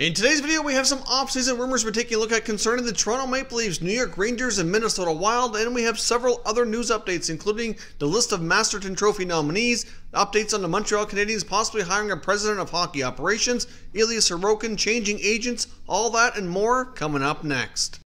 In today's video, we have some off-season rumors we're taking a look at concerning the Toronto Maple Leafs, New York Rangers, and Minnesota Wild, and we have several other news updates, including the list of Masterton Trophy nominees, updates on the Montreal Canadiens possibly hiring a president of hockey operations, Ilya Sorokin changing agents, all that and more coming up next.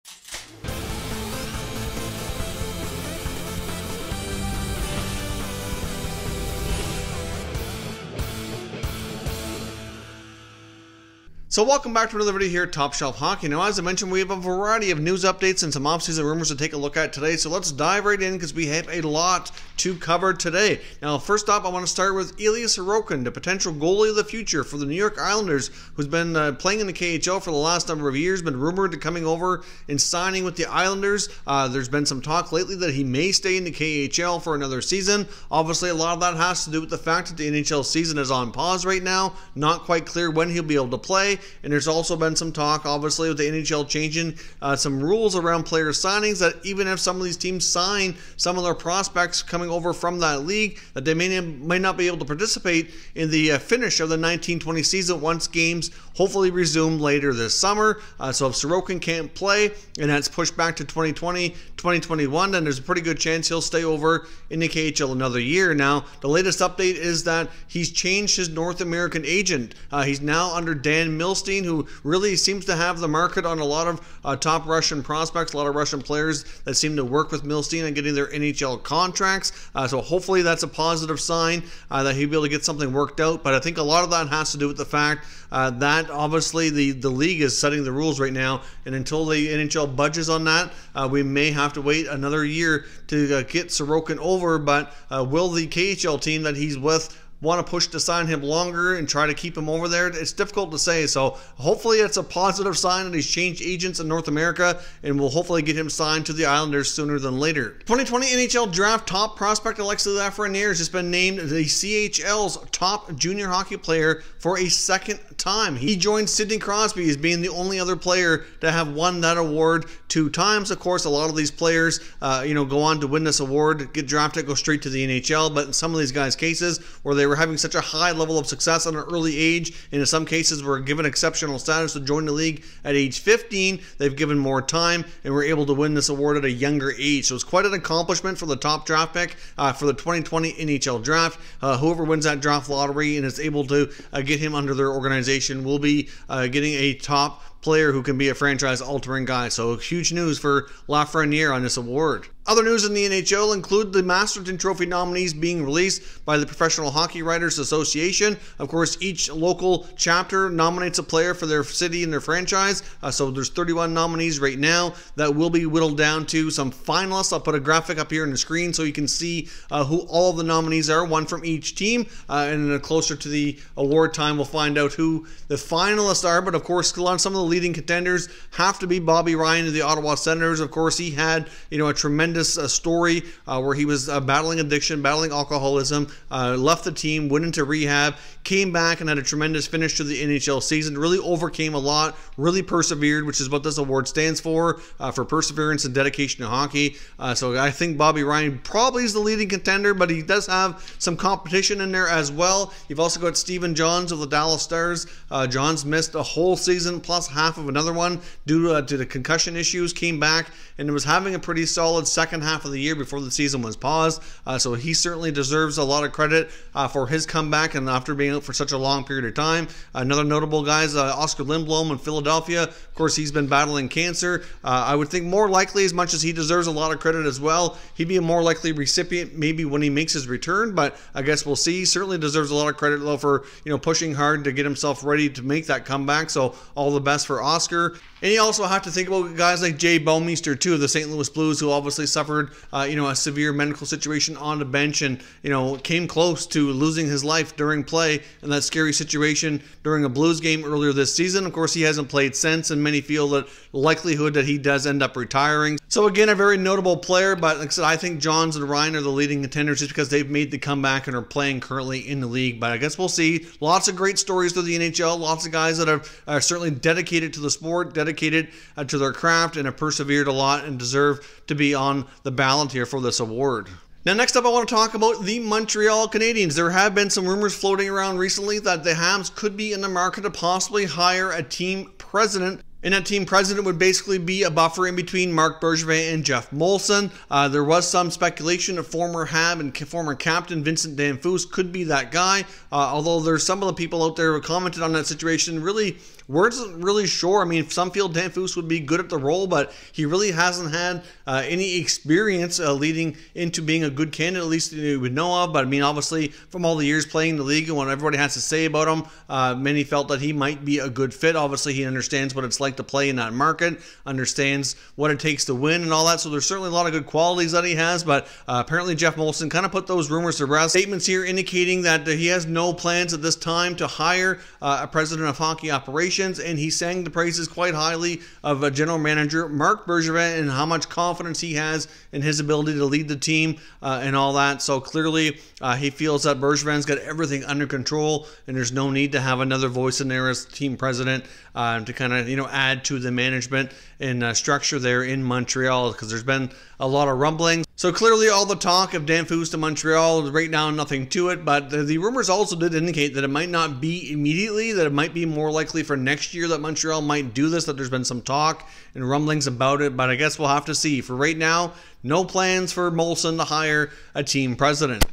So welcome back to another video here at Top Shelf Hockey. Now, as I mentioned, we have a variety of news updates and some offseason rumors to take a look at today. So let's dive right in because we have a lot to cover today. Now, first up, I want to start with Ilya Sorokin, the potential goalie of the future for the New York Islanders, who's been uh, playing in the KHL for the last number of years, been rumored to coming over and signing with the Islanders. Uh, there's been some talk lately that he may stay in the KHL for another season. Obviously, a lot of that has to do with the fact that the NHL season is on pause right now. Not quite clear when he'll be able to play. And there's also been some talk, obviously, with the NHL changing uh, some rules around player signings that even if some of these teams sign some of their prospects coming over from that league, that they may, may not be able to participate in the uh, finish of the 1920 season once games hopefully resume later this summer. Uh, so if Sorokin can't play and that's pushed back to 2020, 2021, then there's a pretty good chance he'll stay over in the KHL another year. Now, the latest update is that he's changed his North American agent. Uh, he's now under Dan Milstein, who really seems to have the market on a lot of uh, top Russian prospects, a lot of Russian players that seem to work with Milstein and getting their NHL contracts. Uh, so hopefully that's a positive sign uh, that he'll be able to get something worked out. But I think a lot of that has to do with the fact uh, that obviously the, the league is setting the rules right now, and until the NHL budges on that, uh, we may have to wait another year to uh, get Sorokin over. But uh, will the KHL team that he's with want to push to sign him longer and try to keep him over there. It's difficult to say. So hopefully it's a positive sign that he's changed agents in North America and we'll hopefully get him signed to the Islanders sooner than later. 2020 NHL draft top prospect Alexis Lafreniere has just been named the CHL's top junior hockey player for a second time. He joined Sidney Crosby as being the only other player to have won that award two times. Of course, a lot of these players, uh, you know, go on to win this award, get drafted, go straight to the NHL. But in some of these guys' cases, where they were having such a high level of success at an early age, and in some cases were given exceptional status to join the league at age 15, they've given more time and were able to win this award at a younger age. So it's quite an accomplishment for the top draft pick uh, for the 2020 NHL draft. Uh, whoever wins that draft lottery and is able to uh, get him under their organization will be uh, getting a top player who can be a franchise altering guy. So huge news for Lafreniere on this award. Other news in the NHL include the Masterton Trophy nominees being released by the Professional Hockey Writers Association. Of course, each local chapter nominates a player for their city and their franchise. Uh, so there's 31 nominees right now that will be whittled down to some finalists. I'll put a graphic up here on the screen so you can see uh, who all the nominees are, one from each team. Uh, and closer to the award time, we'll find out who the finalists are. But of course, on some of the leading contenders have to be Bobby Ryan of the Ottawa Senators. Of course, he had you know a tremendous uh, story uh, where he was uh, battling addiction, battling alcoholism, uh, left the team, went into rehab, came back and had a tremendous finish to the NHL season. Really overcame a lot, really persevered, which is what this award stands for uh, for perseverance and dedication to hockey. Uh, so I think Bobby Ryan probably is the leading contender, but he does have some competition in there as well. You've also got Stephen Johns of the Dallas Stars. Johns missed a whole season plus half half of another one due to, uh, to the concussion issues. Came back and was having a pretty solid second half of the year before the season was paused. Uh, so he certainly deserves a lot of credit uh, for his comeback and after being out for such a long period of time. Another notable guy is uh, Oskar Lindblom in Philadelphia. Of course, he's been battling cancer. Uh, I would think more likely, as much as he deserves a lot of credit as well, he'd be a more likely recipient maybe when he makes his return. But I guess we'll see. He certainly deserves a lot of credit though for you know pushing hard to get himself ready to make that comeback. So all the best for Oskar. And you also have to think about guys like Jay Bouwmeester too, of the St. Louis Blues, who obviously suffered, uh, you know, a severe medical situation on the bench, and you know, came close to losing his life during play in that scary situation during a Blues game earlier this season. Of course, he hasn't played since, and many feel that likelihood that he does end up retiring. So again, a very notable player, but like I said, I think Johns and Ryan are the leading contenders just because they've made the comeback and are playing currently in the league. But I guess we'll see. Lots of great stories through the NHL. Lots of guys that are, are certainly dedicated to the sport, dedicated dedicated uh, to their craft and have persevered a lot and deserve to be on the ballot here for this award. Now, next up, I want to talk about the Montreal Canadiens. There have been some rumors floating around recently that the Habs could be in the market to possibly hire a team president and that team president would basically be a buffer in between Marc Bergevin and Geoff Molson. Uh, there was some speculation of former Hab and former captain Vincent Damphousse could be that guy. Uh, although there's some of the people out there who commented on that situation really weren't really sure. I mean, some feel would be good at the role, but he really hasn't had uh, any experience uh, leading into being a good candidate, at least you would know of. But I mean, obviously, from all the years playing the league and what everybody has to say about him, uh, many felt that he might be a good fit. Obviously, he understands what it's like to play in that market, understands what it takes to win and all that. So there's certainly a lot of good qualities that he has. But uh, apparently, Geoff Molson kind of put those rumors to rest. Statements here indicating that he has no plans at this time to hire uh, a president of hockey operations and he sang the praises quite highly of a general manager Marc Bergevin and how much confidence he has in his ability to lead the team uh, and all that. So clearly, uh, he feels that Bergevin's got everything under control, and there's no need to have another voice in there as team president uh, to kind of you know add to the management and uh, structure there in Montreal because there's been a lot of rumblings. So clearly, all the talk of Dan Damphousse to Montreal right now, nothing to it. But the, the rumors also did indicate that it might not be immediately; that it might be more likely for next year that Montreal might do this. That there's been some talk and rumblings about it, but I guess we'll have to see. For right now, no plans for Molson to hire a team president.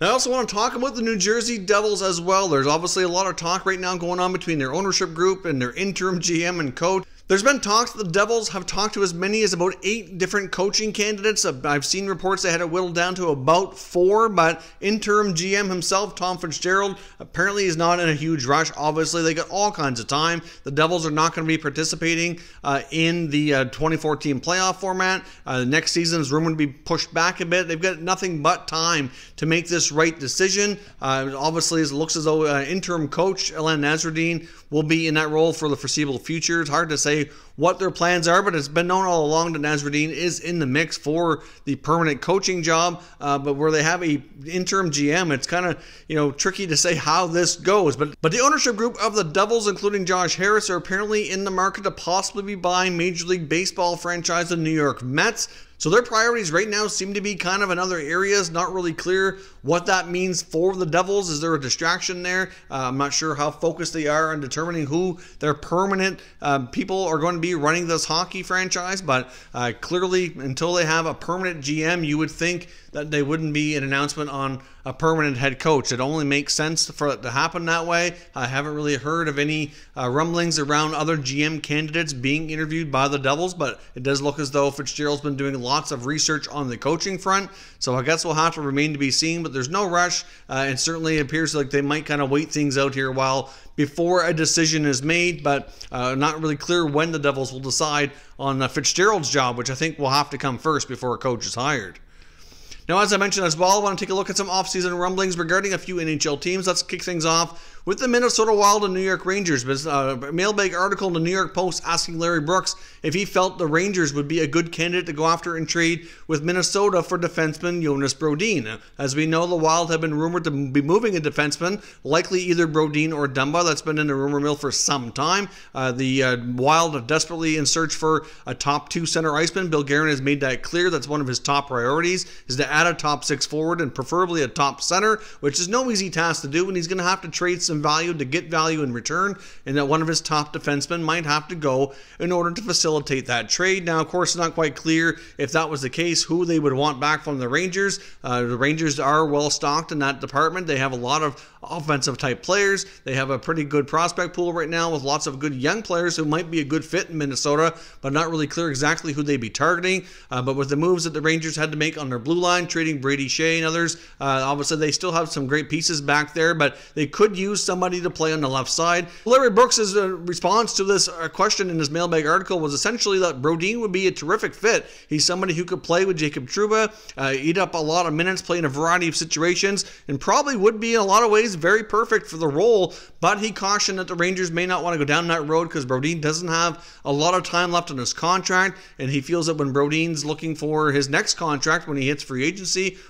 I also want to talk about the New Jersey Devils as well. There's obviously a lot of talk right now going on between their ownership group and their interim GM and coach. There's been talks that the Devils have talked to as many as about eight different coaching candidates. I've seen reports they had it whittled down to about four, but interim GM himself, Tom Fitzgerald, apparently is not in a huge rush. Obviously, they got all kinds of time. The Devils are not going to be participating uh, in the uh, 2014 playoff format. Uh, the next season is rumored to be pushed back a bit. They've got nothing but time to make this right decision. Uh, obviously, it looks as though uh, interim coach Alain Nasreddine will be in that role for the foreseeable future. It's hard to say what their plans are, but it's been known all along that Nasreddine is in the mix for the permanent coaching job. Uh, but where they have a interim GM, it's kind of you know tricky to say how this goes. But but the ownership group of the Devils, including Josh Harris, are apparently in the market to possibly be buying Major League Baseball franchise the New York Mets. So their priorities right now seem to be kind of in other areas. Not really clear what that means for the Devils. Is there a distraction there? Uh, I'm not sure how focused they are on determining who their permanent uh, people are going to be running this hockey franchise. But uh, clearly, until they have a permanent GM, you would think that they wouldn't be an announcement on a permanent head coach. It only makes sense for it to happen that way. I haven't really heard of any uh, rumblings around other GM candidates being interviewed by the Devils, but it does look as though Fitzgerald's been doing lots of research on the coaching front. So I guess we'll have to remain to be seen, but there's no rush. Uh, and certainly appears like they might kind of wait things out here while before a decision is made, but uh, not really clear when the Devils will decide on uh, Fitzgerald's job, which I think will have to come first before a coach is hired. Now, as I mentioned as well, I want to take a look at some offseason rumblings regarding a few NHL teams. Let's kick things off with the Minnesota Wild and New York Rangers. A mailbag article in the New York Post asking Larry Brooks if he felt the Rangers would be a good candidate to go after and trade with Minnesota for defenseman Jonas Brodin. As we know, the Wild have been rumored to be moving a defenseman, likely either Brodin or Dumba. That's been in the rumor mill for some time. Uh, the uh, Wild are desperately in search for a top two center iceman. Bill Guerin has made that clear. That's one of his top priorities is to add a top six forward and preferably a top center, which is no easy task to do. And he's going to have to trade some value to get value in return, and that one of his top defensemen might have to go in order to facilitate that trade. Now, of course, it's not quite clear if that was the case, who they would want back from the Rangers. Uh, the Rangers are well stocked in that department. They have a lot of offensive type players. They have a pretty good prospect pool right now with lots of good young players who might be a good fit in Minnesota, but not really clear exactly who they'd be targeting. Uh, but with the moves that the Rangers had to make on their blue line, trading Brady Skjei and others, uh, obviously they still have some great pieces back there, but they could use somebody to play on the left side. Larry Brooks' uh, response to this uh, question in his mailbag article was essentially that Brodin would be a terrific fit. He's somebody who could play with Jacob Trouba, uh, eat up a lot of minutes, play in a variety of situations, and probably would be in a lot of ways very perfect for the role. But he cautioned that the Rangers may not want to go down that road because Brodin doesn't have a lot of time left on his contract, and he feels that when Brodin's looking for his next contract when he hits free agency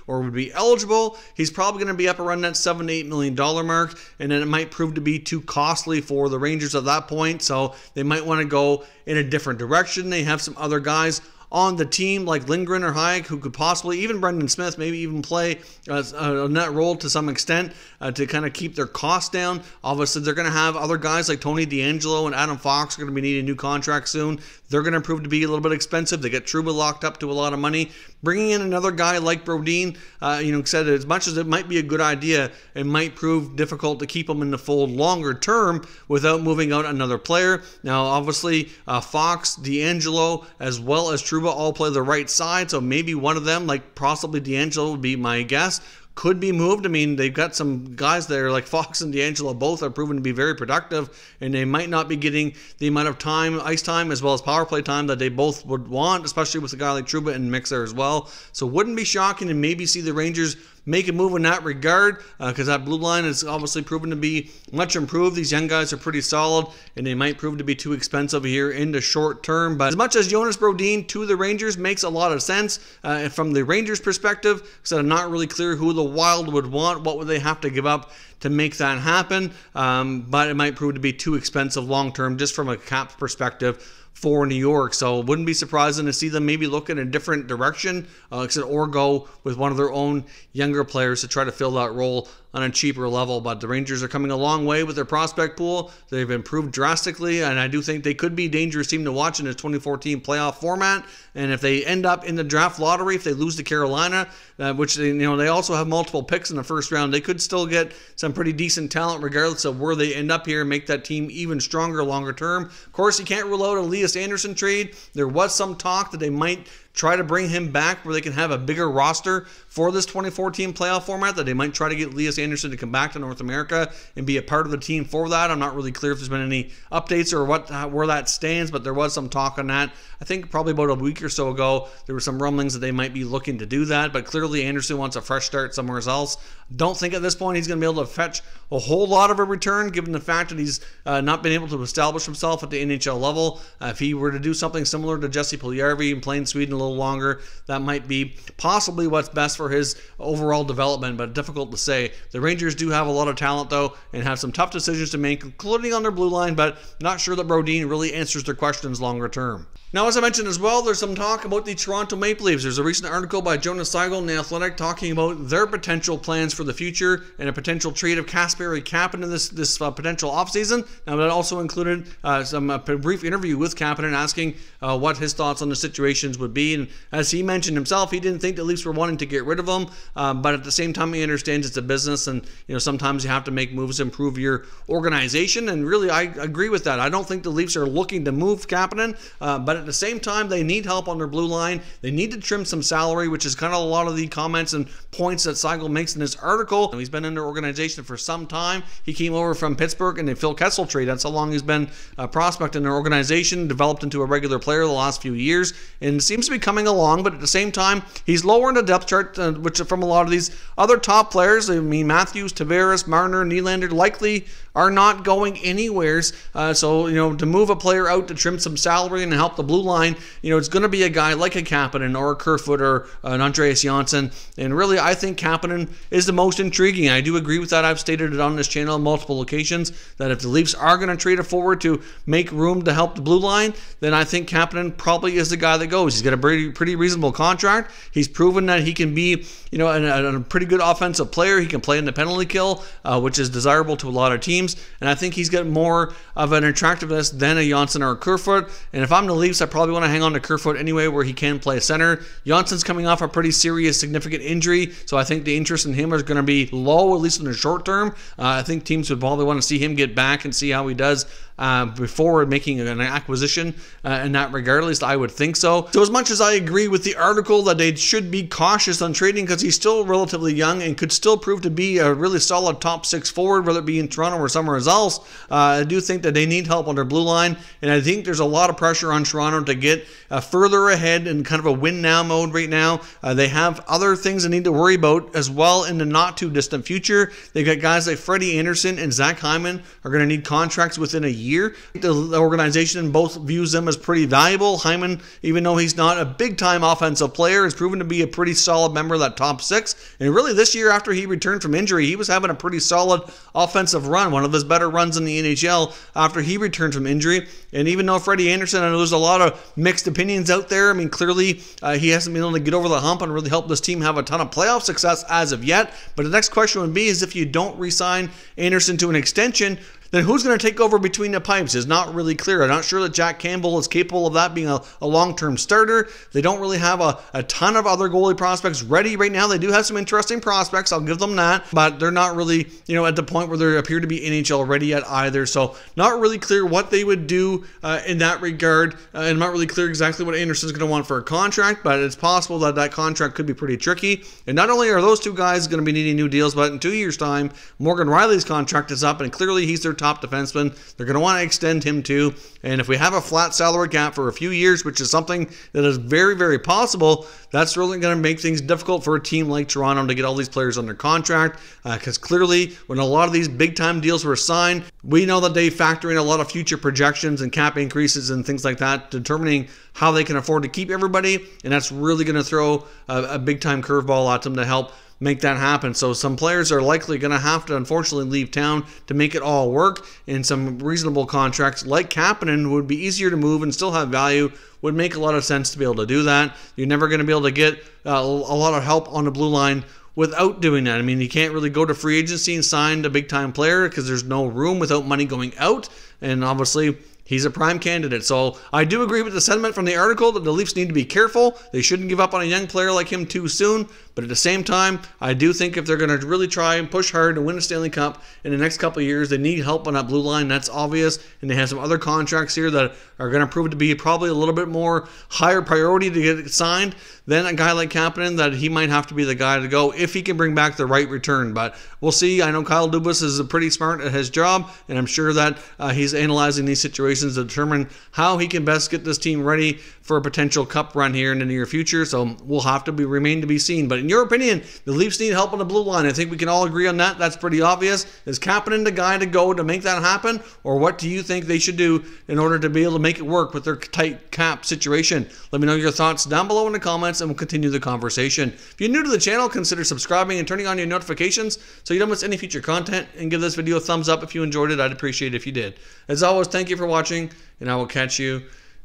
or would be eligible, he's probably going to be up around that seven to eight million dollar mark, and then it might prove to be too costly for the Rangers at that point. So they might want to go in a different direction. They have some other guys on the team like Lindgren or Hajek, who could possibly, even Brendan Smith, maybe even play uh, a net role to some extent uh, to kind of keep their costs down. Obviously, they're going to have other guys like Tony DeAngelo and Adam Fox are going to be needing new contracts soon. They're going to prove to be a little bit expensive. They get Trouba locked up to a lot of money. Bringing in another guy like Brodin, uh, you know, said as much as it might be a good idea, it might prove difficult to keep him in the fold longer term without moving out another player. Now, obviously, uh, Fox, DeAngelo, as well as All play the right side, so maybe one of them, like possibly DeAngelo, would be my guess could be moved. I mean, they've got some guys there like Fox and DeAngelo. both are proven to be very productive, and they might not be getting the amount of time, ice time, as well as power play time that they both would want, especially with a guy like Trouba and Mixer as well. So, wouldn't be shocking to maybe see the Rangers make a move in that regard because uh, that blue line is obviously proven to be much improved. These young guys are pretty solid, and they might prove to be too expensive here in the short term. But as much as Jonas Brodin to the Rangers makes a lot of sense uh, from the Rangers' perspective, because I'm not really clear who the Wild would want. What would they have to give up to make that happen? Um, but it might prove to be too expensive long term, just from a cap perspective for New York. So it wouldn't be surprising to see them maybe look in a different direction, uh, or go with one of their own younger players to try to fill that role on a cheaper level. But the Rangers are coming a long way with their prospect pool. They've improved drastically, and I do think they could be a dangerous team to watch in this 2014 playoff format. And if they end up in the draft lottery, if they lose to Carolina, uh, which they, you know they also have multiple picks in the first round, they could still get some pretty decent talent regardless of where they end up here and make that team even stronger longer term. Of course, you can't rule out a Elias Andersson trade. There was some talk that they might try to bring him back where they can have a bigger roster for this 2014 playoff format, that they might try to get Elias Andersson to come back to North America and be a part of the team for that. I'm not really clear if there's been any updates or what where that stands, but there was some talk on that. I think probably about a week or so ago, there were some rumblings that they might be looking to do that, but clearly Andersson wants a fresh start somewhere else. Don't think at this point he's going to be able to fetch a whole lot of a return, given the fact that he's uh, not been able to establish himself at the NHL level. Uh, if he were to do something similar to Jesse Puljujarvi and play in Sweden a little longer, that might be possibly what's best for his overall development, but difficult to say. The Rangers do have a lot of talent, though, and have some tough decisions to make, including on their blue line, but not sure that Brodin really answers their questions longer term. Now, as I mentioned as well, there's some talk about the Toronto Maple Leafs. There's a recent article by Jonas Siegel in The Athletic talking about their potential plans for the future and a potential trade of Kasperi Kapanen this this uh, potential offseason. Now, that also included uh, some brief interview with Kapanen asking uh, what his thoughts on the situations would be. And as he mentioned himself, he didn't think the Leafs were wanting to get rid of him, uh, but at the same time, he understands it's a business, and you know sometimes you have to make moves to improve your organization. And really, I agree with that. I don't think the Leafs are looking to move Kapanen, uh, but at the same time, they need help on their blue line. They need to trim some salary, which is kind of a lot of the comments and points that Siegel makes in this article. And He's been in their organization for some time. He came over from Pittsburgh in the Phil Kessel trade. That's how long he's been a prospect in their organization, developed into a regular player the last few years, and seems to be coming along. But at the same time, he's lower in the depth chart, uh, which from a lot of these other top players. I mean, Matthews, Tavares, Marner, Nylander likely are not going anywheres. Uh, so, you know, to move a player out to trim some salary and help the blue line, you know, it's going to be a guy like a Kapanen or a Kerfoot or an Andreas Johnsson. And really, I think Kapanen is the most intriguing. I do agree with that. I've stated it on this channel on multiple occasions that if the Leafs are going to trade a forward to make room to help the blue line, then I think Kapanen probably is the guy that goes. He's got a pretty, pretty reasonable contract. He's proven that he can be, you know, a, a pretty good offensive player. He can play in the penalty kill, uh, which is desirable to a lot of teams teams, and I think he's got more of an attractiveness than a Johnsson or a Kerfoot. And if I'm the Leafs, I probably want to hang on to Kerfoot anyway, where he can play center. Johnsson's coming off a pretty serious, significant injury, so I think the interest in him is going to be low, at least in the short term. Uh, I think teams would probably want to see him get back and see how he does uh, before making an acquisition uh, in that regard. At least I would think so. So as much as I agree with the article that they should be cautious on trading because he's still relatively young and could still prove to be a really solid top six forward, whether it be in Toronto or somewhere else, uh, I do think that they need help on their blue line, and I think there's a lot of pressure on Toronto to get uh, further ahead in kind of a win now mode right now. Uh, they have other things they need to worry about as well in the not too distant future. They've got guys like Freddie Andersen and Zach Hyman are going to need contracts within a year. The organization both views them as pretty valuable. Hyman, even though he's not a big time offensive player, has proven to be a pretty solid member of that top six. And really, this year after he returned from injury, he was having a pretty solid offensive run. One one of his better runs in the NHL after he returned from injury. And even though Freddie Andersen, I know there's a lot of mixed opinions out there. I mean, clearly uh, he hasn't been able to get over the hump and really help this team have a ton of playoff success as of yet. But the next question would be is if you don't re-sign Andersen to an extension, then who's going to take over between the pipes is not really clear. I'm not sure that Jack Campbell is capable of that being a, a long term starter. They don't really have a, a ton of other goalie prospects ready right now. They do have some interesting prospects, I'll give them that, but they're not really, you know, at the point where they appear to be NHL ready yet either. So, not really clear what they would do uh, in that regard, uh, and not really clear exactly what Andersen's going to want for a contract, but it's possible that that contract could be pretty tricky. And not only are those two guys going to be needing new deals, but in two years' time, Morgan Rielly's contract is up, and clearly he's their top top defenseman. They're going to want to extend him too. And if we have a flat salary cap for a few years, which is something that is very, very possible, that's really going to make things difficult for a team like Toronto to get all these players under contract. Because uh, clearly, when a lot of these big time deals were signed, we know that they factor in a lot of future projections and cap increases and things like that, determining how they can afford to keep everybody. And that's really going to throw a, a big time curveball at them to help make that happen. So some players are likely going to have to unfortunately leave town to make it all work. And some reasonable contracts like Kapanen would be easier to move and still have value. Would make a lot of sense to be able to do that. You're never going to be able to get uh, a lot of help on the blue line without doing that. I mean, you can't really go to free agency and sign a big time player because there's no room without money going out. And obviously, He's a prime candidate. So I do agree with the sentiment from the article that the Leafs need to be careful. They shouldn't give up on a young player like him too soon. But at the same time, I do think if they're going to really try and push hard to win a Stanley Cup in the next couple years, they need help on that blue line. That's obvious. And they have some other contracts here that are going to prove to be probably a little bit more higher priority to get signed than a guy like Kapanen, that he might have to be the guy to go if he can bring back the right return. But we'll see. I know Kyle Dubas is pretty smart at his job, and I'm sure that uh, he's analyzing these situations to determine how he can best get this team ready for a potential cup run here in the near future. So we'll have to be remain to be seen. But in your opinion, the Leafs need help on the blue line. I think we can all agree on that. That's pretty obvious. Is Kapanen the guy to go to make that happen? Or what do you think they should do in order to be able to make it work with their tight cap situation? Let me know your thoughts down below in the comments and we'll continue the conversation. If you're new to the channel, consider subscribing and turning on your notifications so you don't miss any future content and give this video a thumbs up if you enjoyed it. I'd appreciate it if you did. As always, thank you for watching and I will catch you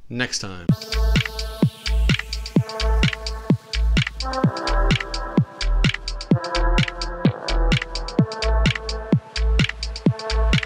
next time.